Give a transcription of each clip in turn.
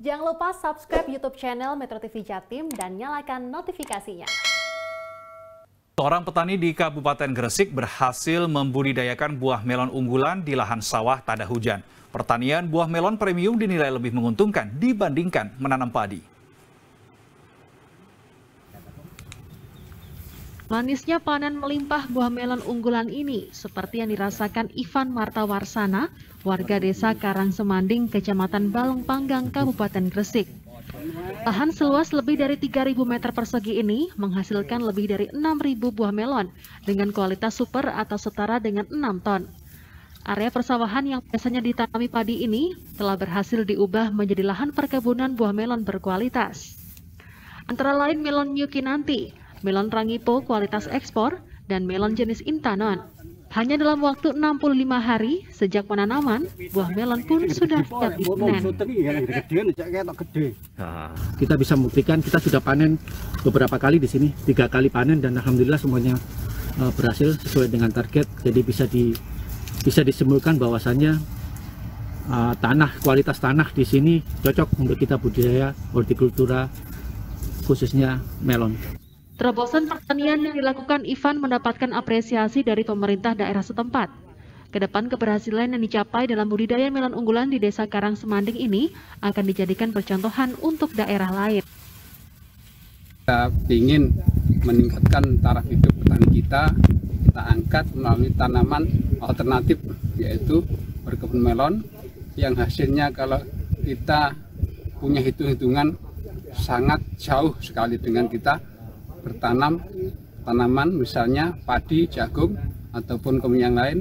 Jangan lupa subscribe YouTube channel Metro TV Jatim dan nyalakan notifikasinya. Seorang petani di Kabupaten Gresik berhasil membudidayakan buah melon unggulan di lahan sawah tak ada hujan. Pertanian buah melon premium dinilai lebih menguntungkan dibandingkan menanam padi. Manisnya panen melimpah buah melon unggulan ini, seperti yang dirasakan Ivan Martawarsana, warga desa Karang Semanding, Kecamatan Balong Panggang, Kabupaten Gresik. Lahan seluas lebih dari 3.000 meter persegi ini menghasilkan lebih dari 6.000 buah melon dengan kualitas super atau setara dengan 6 ton. Area persawahan yang biasanya ditanami padi ini telah berhasil diubah menjadi lahan perkebunan buah melon berkualitas. Antara lain melon New Kinanti, melon rangipo kualitas ekspor, dan melon jenis intanon. Hanya dalam waktu 65 hari sejak penanaman, buah melon pun sudah siap dipanen. Kita bisa membuktikan kita sudah panen beberapa kali di sini, tiga kali panen dan alhamdulillah semuanya uh, berhasil sesuai dengan target. Jadi bisa di bisa disimpulkan bahwasannya uh, tanah kualitas tanah di sini cocok untuk kita budidaya hortikultura khususnya melon. Terobosan pertanian yang dilakukan Ivan mendapatkan apresiasi dari pemerintah daerah setempat. Ke depan keberhasilan yang dicapai dalam budidaya melon unggulan di Desa Karang Semanding ini akan dijadikan percontohan untuk daerah lain. Kita ingin meningkatkan taraf hidup petani kita, kita angkat melalui tanaman alternatif yaitu berkebun melon yang hasilnya kalau kita punya hitung-hitungan sangat jauh sekali dengan kita bertanam tanaman misalnya padi, jagung ataupun kemudian yang lain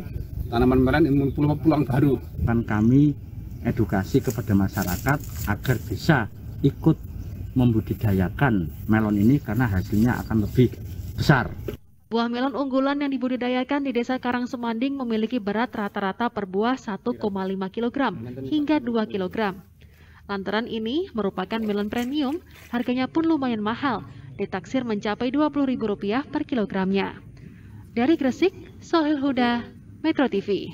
tanaman melon ini peluang-peluang baru. Kan kami edukasi kepada masyarakat agar bisa ikut membudidayakan melon ini karena hasilnya akan lebih besar. Buah melon unggulan yang dibudidayakan di Desa Karang Semanding memiliki berat rata-rata per buah 1,5 kg hingga 2 kg. Lantaran ini merupakan melon premium, harganya pun lumayan mahal, ditaksir mencapai Rp20.000 per kilogramnya. Dari Gresik, Sohil Huda, Metro TV.